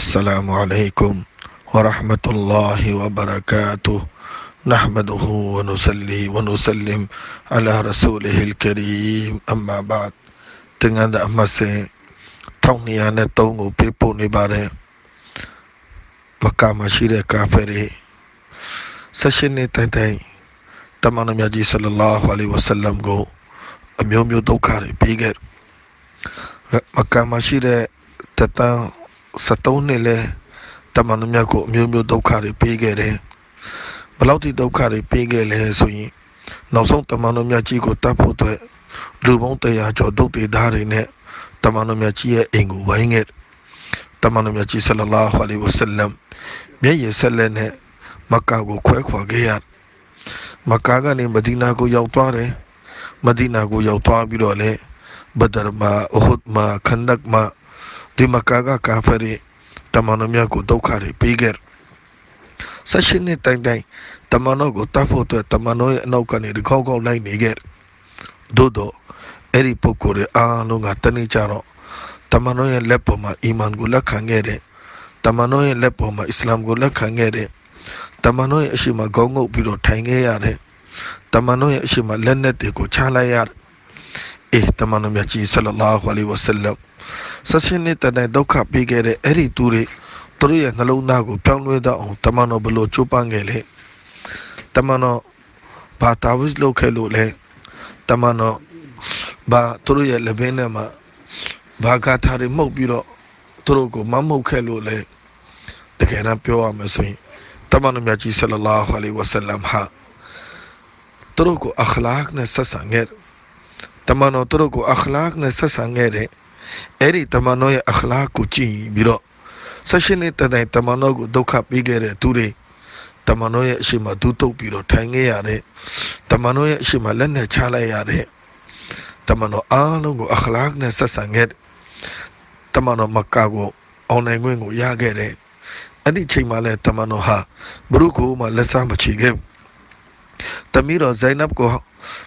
السلام عليكم ورحمة الله وبركاته نحمده ونصلي ونسلم على رسوله الكريم أما بعد တင်ငန်းတဲ့အမှတ်စဉ်1203ကိုပြပို့နေပါတယ်မက္ကာမှာရှိတဲ့ကာဖီတွေဆက်ရှင်နေတိုင်တိုင်တမန်တော်မြတ်ကြီးဆလလာဟူအလိုင်ဝဆလမ်ကိုအမျိုးမျိုးဒုက္ခတွေပေးခဲ့မက္ကာမှာရှိတဲ့တတန် 73နှစ်လဲတမန်တော်မြတ်ကိုအမျိုးမျိုးဒုက္ခတွေပေးခဲ့တယ်ဘယ်လောက်ထိဒုက္ခတွေပေးခဲ့လဲဆိုရင်နောက်ဆုံးတမန်တော်မြတ်ကြီးကိုတတ်ဖို့အတွက်လူပေါင်း100ကျော်ဒုတ်တေသားတွေနဲ့တမန်တော်မြတ်ကြီးရဲ့အိမ်ကိုဝိုင်းခဲ့တမန်တော်မြတ်ကြီးဆလလာဟူအလိုင်ဝဆလမ်မျက်ရည်ဆက်လက်နဲ့မက္ကာကိုခွဲခွာခဲ့ရမက္ကာကနေမဒီနာကိုရောက်သွားတယ်မဒီနာကိုရောက်သွားပြီးတော့လေဘဒရမှာအဟဒ်မှာခန္ဒက်မှာ ဒီမကာကကာဖရီတမန်တော်များကိုဒုက္ခတွေပေးခဲ့ဆက်ရှင်နှစ်တိုင်တိုင်တမန်တော်ကိုတတ်ဖို့အတွက်တမန်တော်ရဲ့အနောက်ကနေဒီခေါက်ခေါက်လိုက်နေခဲ့သို့တော့အဲ့ဒီပုဂ္ဂိုလ်တွေအားလုံးကတနေ့ကြတော့တမန်တော်ရဲ့လက်ပေါ်မှာအီမန်ကိုလက်ခံခဲ့တဲ့တမန်တော်ရဲ့လက်ပေါ်မှာအစ္စလာမ်ကိုလက်ခံခဲ့တဲ့တမန်တော်ရဲ့အရှိမခေါင်းငုပ်ပြီးတော့ထိုင်ခဲ့ရတဲ့တမန်တော်ရဲ့အရှိမလက်နက်တွေကိုချလိုက်ရတယ် အေးတမန်တော်မြတ်ကြီးဆလလာဟူအလိုင်ဝဆလမ်ဆက်ရှင်နေတဲ့တိုင်ဒုက္ခပေးခဲ့တဲ့အဲ့ဒီသူတွေသူတို့ရဲ့နှလုံးသားကိုပြောင်းလဲတော့အောင်တမန်တော်ဘလို့ချိုးပန်းခဲ့လေတမန်တော်ဘာတာဝစ်လုပ်ခဲ့လို့လဲတမန်တော်ဘာသူတို့ရဲ့လက်ဘင်းထဲမှာဘာဂါထာတွေမှုတ်ပြီးတော့သူတို့ကိုမမှုတ်ခဲ့လို့လဲတကယ်တမ်းပြောရမယ်ဆိုရင်တမန်တော်မြတ်ကြီးဆလလာဟူအလိုင်ဝဆလမ်ဟာသူတို့ကိုအခလာက်နဲ့ဆက်ဆံခဲ့တ မန်တော်သူတို့ကိုအခလာက်နဲ့ဆက်ဆံခဲ့တဲ့အဲ့ဒီတမန်တော်ရဲ့အခလာကိုကြည့်ပြီးတော့ဆက်ရှင်နေတဲ့တိုင်တမန်တော်ကိုဒုက္ခပေးခဲ့တဲ့သူတွေတမန်တော်ရဲ့အရှိမဒုတုတ်ပြီးတော့ထိုင်ခဲ့ရတဲ့တမန်တော်ရဲ့အရှိမလက်နဲ့ချလိုက်ရတဲ့တမန်တော်အားလုံးကိုအခလာနဲ့ဆက်ဆံခဲ့တမန်တော်မက္ကာကိုအောင်နိုင်ခွင့်ကိုရခဲ့တဲ့အဲ့ဒီချိန်မှာလဲတမန်တော်ဟာဘရုကိုမှလက်စားမချီခဲ့တမီးတော်ဇိုင်နပ်ကို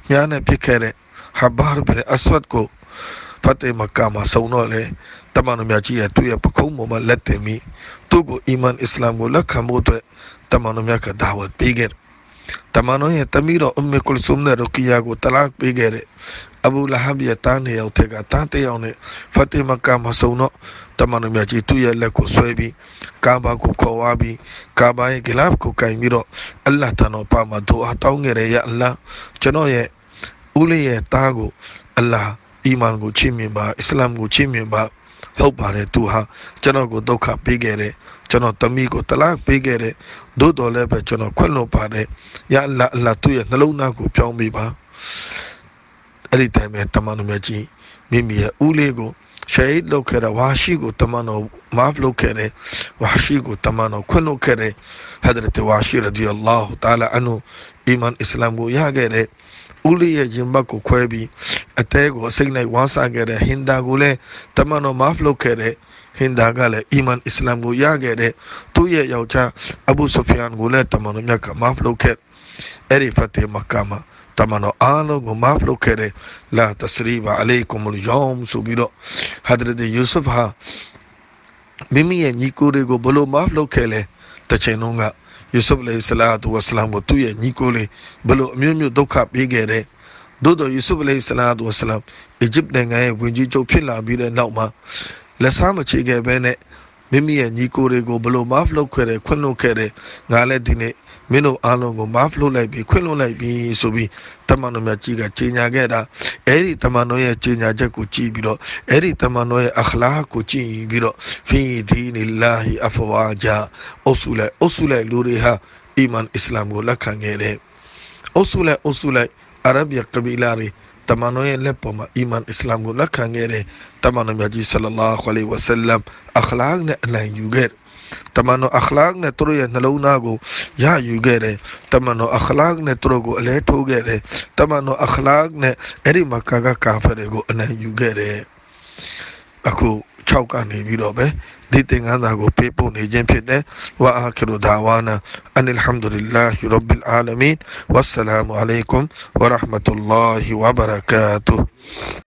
မြားနဲ့ပြစ်ခဲ့တဲ့ ဟာဘာဘ်အစဝတ်ကိုဖတ်တေမကာမှာစုံတော့လေတမန်တော်မြတ်ကြီးရဲ့သူ့ရဲ့ပခုံးပေါ်မှာလက်တင်ပြီးသူ့ကိုအီမန်အစ္စလာမ်ကိုလက်ခံဖို့အတွက်တမန်တော်မြတ်ကဒါဝတ်ပေးခဲ့တမန်တော်ရဲ့တမီးတော်အမေကုလဆုမ်နဲ့ရူကီယာကိုတလတ်ပေးခဲ့တဲ့အဘူလာဟဘ်ရဲ့တားနေရောက်တဲ့ကတားတဲ့ရောက်နဲ့ဖတ်တေမကာမှာစုံတော့တမန်တော်မြတ်ကြီးသူ့ရဲ့လက်ကိုဆွဲပြီးကာဘာကိုခေါ်ဝါပြီးကာဘာရဲ့ဂလပ်ကိုကင်ပြီးတော့အလ္လာဟ်တန်တော်ပါမှာဒူအာတောင်းခဲ့တယ်ရအလ္လာဟ်ကျွန်တော်ရဲ့ ဦးလေးရဲ့တားကိုအလ္လာဟ်အီမန်ကိုချစ်မြင်ပါအစ္စလာမ်ကိုချစ်မြင်ပါဟုတ်ပါတယ်သူဟာကျွန်တော်ကိုဒုက္ခပေးခဲ့တယ်ကျွန်တော်တမီးကိုတလားပေးခဲ့တယ်သို့တော်လည်းပဲကျွန်တော်ခွင့်လွှတ်ပါတယ်ရအလ္လာဟ်အလ္လာဟ်သူ့ရဲ့နှလုံးသားကိုပြောင်းပေးပါအဲ့ဒီတိုင်းပဲတမန်တော်မြတ်ကြီးမိမိရဲ့ဦးလေးကို ရှဟီဒ်လုပ်ခဲ့တဲ့ဝါရှိကိုတမန်တော်မာဖလုပ်ခဲ့တဲ့ဝါရှိကိုတမန်တော်ခွင့်လွှတ်ခဲ့တဲ့ဟဒရတ်ဝါရှိရဒီအလ္လာဟ်တာလာအန်ဟူအီမန်အစ္စလာမ်ကိုရခဲ့တဲ့ဦးလေးရဲ့ရင်ဘတ်ကိုခွဲပြီးအသေးကိုအစိမ့်လိုက်ဝါဆခဲ့တဲ့ဟင်ဒါကိုလည်းတမန်တော်မာဖလုပ်ခဲ့တဲ့ဟင်ဒါကလည်းအီမန်အစ္စလာမ်ကိုရခဲ့တဲ့သူ့ရဲ့ယောက်ျားအဘူဆူဖီယန်ကိုလည်းတမန်တော်မြတ်ကမာဖလုပ်ခဲ့အဲ့ဒီဖတ်တေမကာမှာ တမန်တော်အားလုံးကိုမာဖလုပ်ခဲ့တဲ့လာတစရီဘာအလိကုမလ်ယောမ်ဆိုပြီးတော့ဟဒရတ်ယူဆုဖ်ဟာမိမိရဲ့ညီကိုတွေကိုဘလို့မာဖလုပ်ခဲ့လဲတစ်ချိန်လုံးကယူဆုဖ်အလိုင်ဆလာတူဝဆလမ်ကိုသူ့ရဲ့ညီကိုလေးဘလို့အမျိုးမျိုးဒုက္ခပေးခဲ့တဲ့သို့တော်ယူဆုဖ်အလိုင်ဆလာတူဝဆလမ်အီဂျစ်နိုင်ငံရဲ့ဝင်ကြီးချုပ်ဖြစ်လာပြီးတဲ့နောက်မှာလက်စားမချေခဲ့ဘဲနဲ့မိမိရဲ့ညီကိုတွေကိုဘလို့မာဖလုပ်ခဲ့တယ်ခွင့်လွှတ်ခဲ့တယ်ငါလည်းဒီနေ့ မင်းတို့အားလုံးကိုမာဖလို့လိုက်ပြီးခွင့်လွှတ်လိုက်ပြီးဆိုပြီးတမန်တော်မြတ်ကြီးကကြေညာခဲ့တာအဲ့ဒီတမန်တော်ရဲ့ကြေညာချက်ကိုကြည့်ပြီးတော့အဲ့ဒီတမန်တော်ရဲ့အခလာကိုကြည့်ပြီးတော့ဖီဒီနီလာဟီအဖဝါဂျာအုပ်စုလိုက်အုပ်စုလိုက်လူတွေဟာအီမန်အစ္စလာမ်ကိုလက်ခံခဲ့တယ်အုပ်စုလိုက်အုပ်စုလိုက်အာရဗီကဘီလာတွေ တမန်တော်ရဲ့လက်ပေါ်မှာအီမန်အစ္စလာမ်ကိုလက်ခံခဲ့တဲ့တမန်တော်မြတ်ကြီးဆလလာဟူအလိုင်ဝဆလမ်အခလာနဲ့အနိုင်ယူခဲ့တမန်တော်အခလာနဲ့သူတို့ရဲ့နှလုံးသားကိုရယူခဲ့တယ်တမန်တော်အခလာနဲ့သူတို့ကိုအလဲထိုးခဲ့တယ်တမန်တော်အခလာနဲ့အဲ့ဒီမကာကကာဖတွေကိုအနိုင်ယူခဲ့တယ်အခု 6ကနေပြီးတော့ပဲဒီသင်္ကန်းစာကိုပေးပို့နေခြင်းဖြစ်တယ်ဝါအာခီရူဒါဝါနာအန်အလ်ဟမ်ဒူလ illah ရဘ်အာလမင်ဝါဆလာမူအလိုင်ကွမ်ဝါရဟ်မတုလ္လာဟီဝါဘရကာတူ